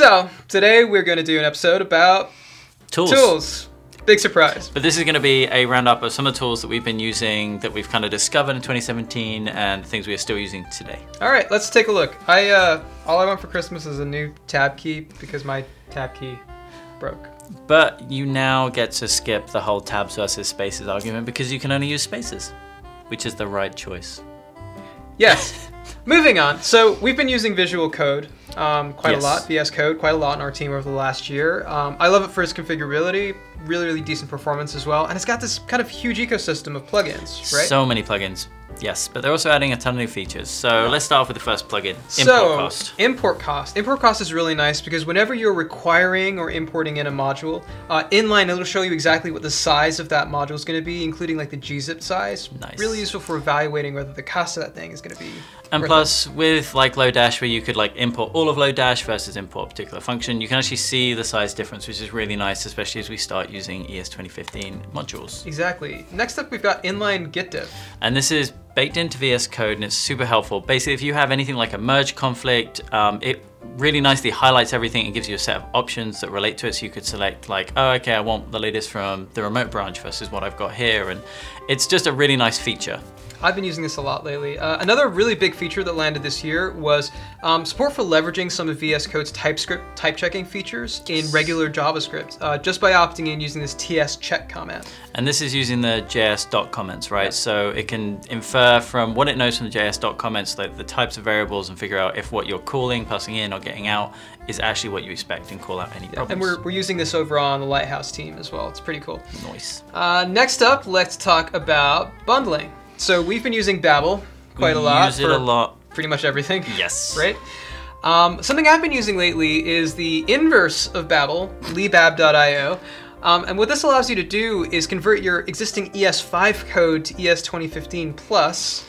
So, today we're going to do an episode about Tools. tools. Big surprise. But this is going to be a roundup of some of the tools that we've been using that we've kind of discovered in 2017 and things we are still using today. All right, let's take a look. I uh, all I want for Christmas is a new tab key because my tab key broke. But you now get to skip the whole tabs versus spaces argument because you can only use spaces, which is the right choice. Yes. Moving on. So we've been using Visual Code um, quite Yes. a lot, VS Code quite a lot in our team over the last year. Um, I love it for its configurability, really, really decent performance as well, and it's got this kind of huge ecosystem of plugins, right? So many plugins. Yes, but they're also adding a ton of new features. So let's start off with the first plugin, import so, cost. Import cost. Import cost is really nice because whenever you're requiring or importing in a module, uh, inline it'll show you exactly what the size of that module is going to be, including like the gzip size. Nice. Really useful for evaluating whether the cost of that thing is going to be. And worth plus, with like Lodash, where you could like import all of Lodash versus import a particular function, you can actually see the size difference, which is really nice, especially as we start using ES 2015 modules. Exactly. Next up, we've got inline git diff. And this is baked into VS Code and it's super helpful. Basically, if you have anything like a merge conflict, um, it really nicely highlights everything and gives you a set of options that relate to it. So you could select like, oh, okay, I want the latest from the remote branch versus what I've got here. And it's just a really nice feature. I've been using this a lot lately. Uh, another really big feature that landed this year was um, support for leveraging some of VS Code's TypeScript type checking features in regular JavaScript, uh, just by opting in using this TS check comment. And this is using the JSDoc comments, right? So it can infer from what it knows from the JSDoc comments, like the types of variables and figure out if what you're calling, passing in or getting out is actually what you expect and call out any problems. And we're, we're using this over on the Lighthouse team as well. It's pretty cool. Nice. Uh, next up, let's talk about bundling. So we've been using Babel quite We a lot Use it for a lot. pretty much everything. Yes. Right? Um, something I've been using lately is the inverse of Babel, lebab.io. Um, and what this allows you to do is convert your existing ES5 code to E ES 2015 Plus.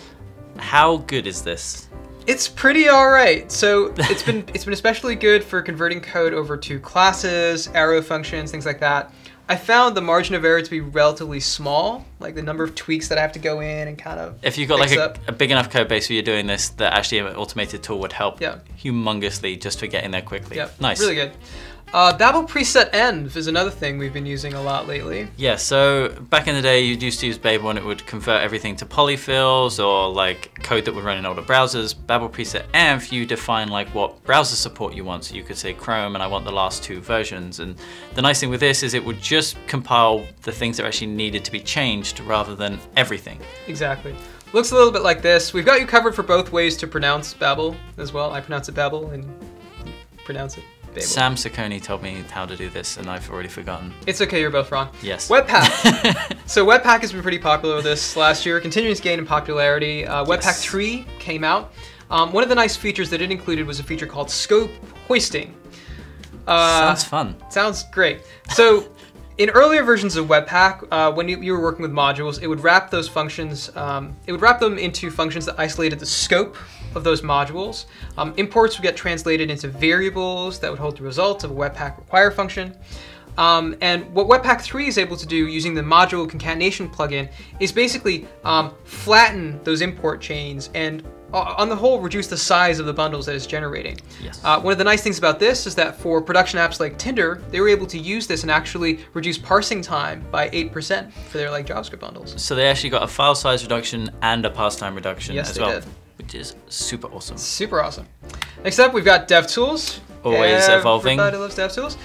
How good is this? It's pretty all right. So it's been it's been especially good for converting code over to classes, arrow functions, things like that. I found the margin of error to be relatively small, like the number of tweaks that I have to go in and kind of. If you've got like a, a big enough code base where you're doing this, that actually an automated tool would help Yeah. humongously just for getting there quickly. Yeah, Nice. Really good. Uh, Babel preset env is another thing we've been using a lot lately. Yeah, so back in the day, you used to use Babel and it would convert everything to polyfills or like code that would run in older browsers. Babel preset env, you define like what browser support you want. So you could say Chrome and I want the last two versions. And the nice thing with this is it would just compile the things that actually needed to be changed rather than everything. Exactly. Looks a little bit like this. We've got you covered for both ways to pronounce Babel as well. I pronounce it Babel and you pronounce it Babel. Sam Saccone told me how to do this and I've already forgotten. It's okay, you're both wrong. Yes. Webpack. so Webpack has been pretty popular with this last year, continuing to gain in popularity. Uh, Webpack Yes. 3 came out. Um, one of the nice features that it included was a feature called scope hoisting. Uh, Sounds fun. Sounds great. So, in earlier versions of Webpack, uh, when you, you were working with modules, it would wrap those functions. Um, it would wrap them into functions that isolated the scope of those modules. Um, imports would get translated into variables that would hold the results of a Webpack require function. Um, and what Webpack 3 is able to do using the module concatenation plugin is basically um, flatten those import chains and on the whole reduce the size of the bundles that it's generating. Yes. Uh, one of the nice things about this is that for production apps like Tinder, they were able to use this and actually reduce parsing time by 8% for their like JavaScript bundles. So they actually got a file size reduction and a parse time reduction Yes, as well, did. which is super awesome. Super awesome. Next up, we've got DevTools. Always evolving. Everybody loves DevTools.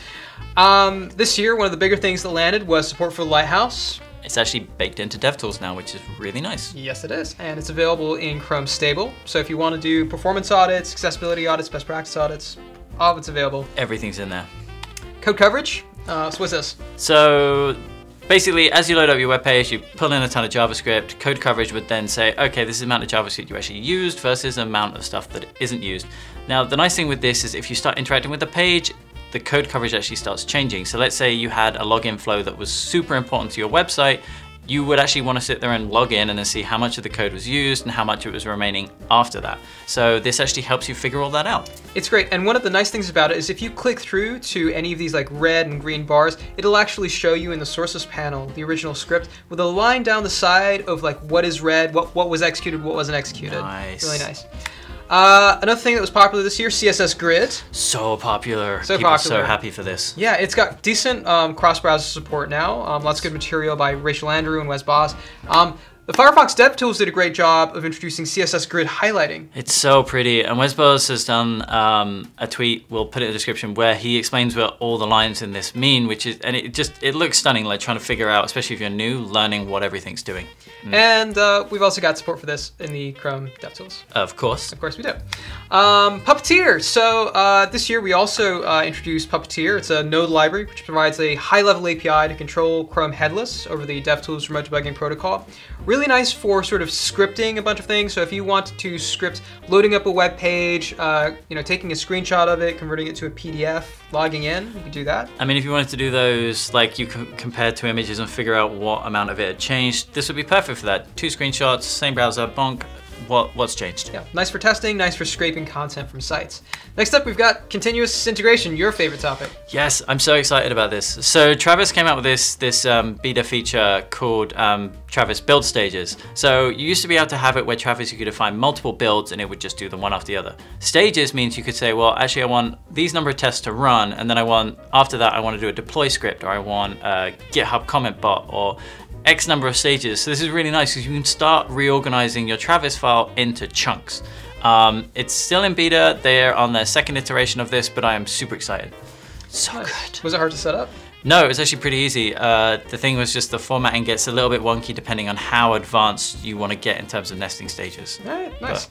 Um, this year, one of the bigger things that landed was support for Lighthouse. It's actually baked into DevTools now, which is really nice. Yes, it is. And it's available in Chrome Stable. So if you want to do performance audits, accessibility audits, best practice audits, all of it's available. Everything's in there. Code coverage. Uh, so what's this? So basically, as you load up your web page, you pull in a ton of JavaScript. Code coverage would then say, okay, this is the amount of JavaScript you actually used versus the amount of stuff that isn't used. Now, the nice thing with this is if you start interacting with the page, the code coverage actually starts changing. So let's say you had a login flow that was super important to your website. You would actually want to sit there and log in and then see how much of the code was used and how much it was remaining after that. So this actually helps you figure all that out. It's great, and one of the nice things about it is if you click through to any of these like red and green bars, it'll actually show you in the sources panel the original script with a line down the side of like what is red, what what was executed, what wasn't executed. Nice. Really nice. Uh, another thing that was popular this year, CSS Grid. So popular. So People popular. so happy for this. Yeah, it's got decent um, cross-browser support now. Um, lots of good material by Rachel Andrew and Wes Bos. Um, the Firefox DevTools did a great job of introducing CSS Grid highlighting. It's so pretty. And Wes Bos has done um, a tweet, we'll put it in the description, where he explains what all the lines in this mean, which is, and it just, it looks stunning, like trying to figure out, especially if you're new, learning what everything's doing. And uh, we've also got support for this in the Chrome DevTools. Of course. Of course we do. Um, Puppeteer. So uh, this year we also uh, introduced Puppeteer. It's a node library which provides a high-level API to control Chrome headless over the DevTools remote debugging protocol. Really nice for sort of scripting a bunch of things. So if you want to script loading up a web page, uh, you know, taking a screenshot of it, converting it to a PDF, logging in, you can do that. I mean, if you wanted to do those, like you can compare two images and figure out what amount of it had changed, this would be perfect for that. Two screenshots, same browser, bonk, what, what's changed? Yeah, nice for testing, nice for scraping content from sites. Next up, we've got continuous integration, your favorite topic. Yes, I'm so excited about this. So Travis came out with this this um, beta feature called um, Travis Build Stages. So you used to be able to have it where Travis you could define multiple builds and it would just do them one after the other. Stages means you could say, well, actually I want these number of tests to run, and then I want after that I want to do a deploy script, or I want a GitHub comment bot, or X number of stages. So this is really nice because you can start reorganizing your Travis file into chunks. Um, it's still in beta. They're on their second iteration of this, but I am super excited. So good. Was it hard to set up? No, it was actually pretty easy. Uh, the thing was just the formatting gets a little bit wonky depending on how advanced you want to get in terms of nesting stages. All right, nice.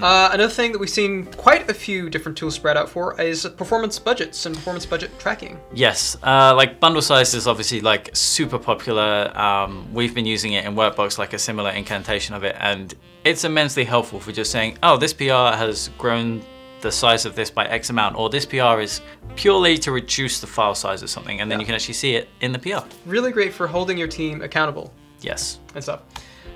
Uh, another thing that we've seen quite a few different tools spread out for is performance budgets and performance budget tracking. Yes, uh, like bundle size is obviously like super popular. Um, we've been using it in Workbox like a similar incantation of it, and it's immensely helpful for just saying, oh, this PR has grown the size of this by X amount, or this PR is purely to reduce the file size of something, and then Yeah. you can actually see it in the PR. Really great for holding your team accountable Yes. and stuff.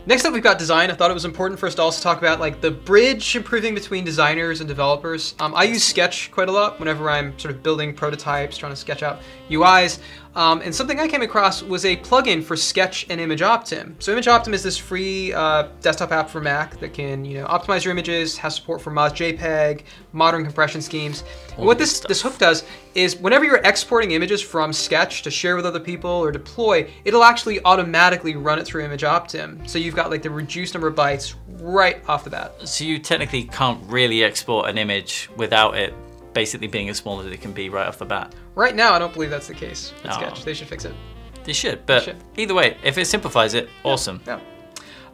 Next up, we've got design. I thought it was important for us to also talk about like the bridge improving between designers and developers. Um, I use Sketch quite a lot whenever I'm sort of building prototypes, trying to sketch out UIs. Um, and something I came across was a plugin for Sketch and ImageOptim. So ImageOptim is this free uh, desktop app for Mac that can you know optimize your images, has support for MozJPEG, modern compression schemes. And what this stuff. this hook does is whenever you're exporting images from Sketch to share with other people or deploy, it'll actually automatically run it through ImageOptim. So you've got like the reduced number of bytes right off the bat. So you technically can't really export an image without it basically being as small as it can be right off the bat. Right now, I don't believe that's the case with No. Sketch. They should fix it. They should, but should. either way, if it simplifies it, awesome. Yeah.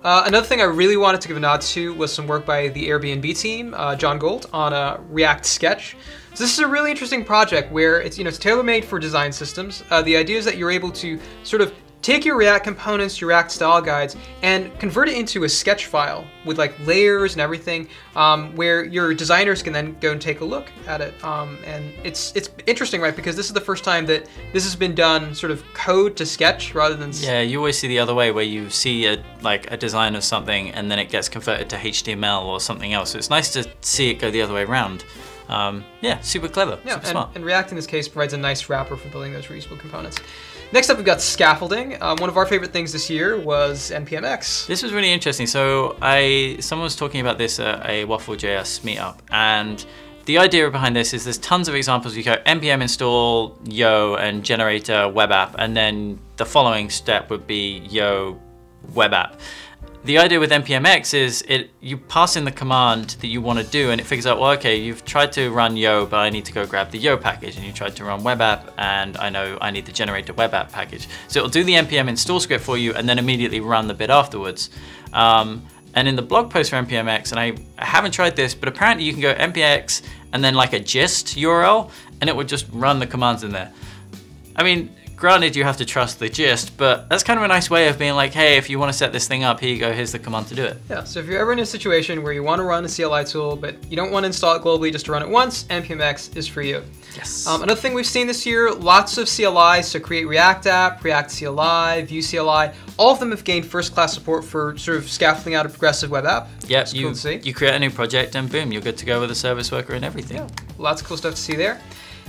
Uh, another thing I really wanted to give a nod to was some work by the Airbnb team, uh, Jon Gold, on a React Sketch. So this is a really interesting project where it's you know it's tailor-made for design systems. Uh, the idea is that you're able to sort of take your React components, your React style guides, and convert it into a sketch file with like layers and everything, um, where your designers can then go and take a look at it. Um, and it's it's interesting, right? Because this is the first time that this has been done sort of code to sketch rather than Yeah, you always see the other way where you see a like a design of something and then it gets converted to HTML or something else. So it's nice to see it go the other way around. Um, yeah, super clever, Yeah, super and, smart. and React in this case provides a nice wrapper for building those reusable components. Next up, we've got scaffolding. Um, one of our favorite things this year was NPMX. This was really interesting. So I someone was talking about this at a Waffle.js meetup, and the idea behind this is there's tons of examples. You go npm install yo and generate a web app, and then the following step would be yo web app. The idea with npmx is it you pass in the command that you want to do, and it figures out well, okay, you've tried to run yo, but I need to go grab the yo package, and you tried to run web app, and I know I need to generate a web app package. So it'll do the npm install script for you, and then immediately run the bit afterwards. Um, and in the blog post for npmx, and I, I haven't tried this, but apparently you can go npx and then like a gist URL, and it would just run the commands in there. I mean, granted, you have to trust the gist, but that's kind of a nice way of being like, hey, if you want to set this thing up, here you go, here's the command to do it. Yeah, so if you're ever in a situation where you want to run a CLI tool, but you don't want to install it globally just to run it once, NPMX is for you. Yes. Um, another thing we've seen this year, lots of CLIs, so Create React App, React CLI, Vue CLI, all of them have gained first-class support for sort of scaffolding out a progressive web app. Yep, you, cool to see. you create a new project and boom, you're good to go with a service worker and everything. Yeah, lots of cool stuff to see there.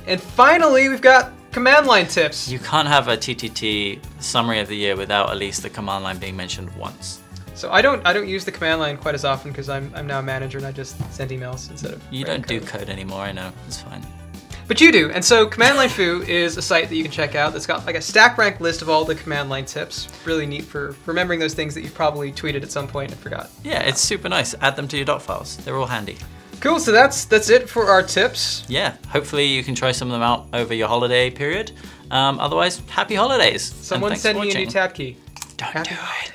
And finally, we've got command line tips. You can't have a TTT summary of the year without at least the command line being mentioned once. So I don't I don't use the command line quite as often because I'm, I'm now a manager and I just send emails instead of. You don't do code. code anymore, I know. It's fine. But you do, and so Command Line Fu is a site that you can check out that's got like a stack rank list of all the command line tips. Really neat for remembering those things that you've probably tweeted at some point and forgot. Yeah, it's super nice. Add them to your dot files. They're all handy. Cool. So that's that's it for our tips. Yeah, hopefully you can try some of them out over your holiday period. Um, otherwise, happy holidays. Someone send me a new tab key. Don't Happy do it.